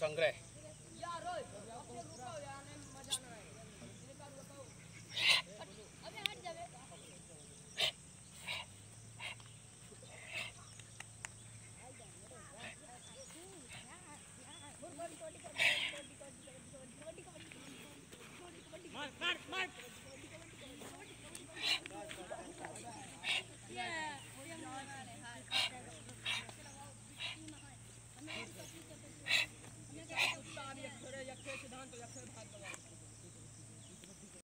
sangre.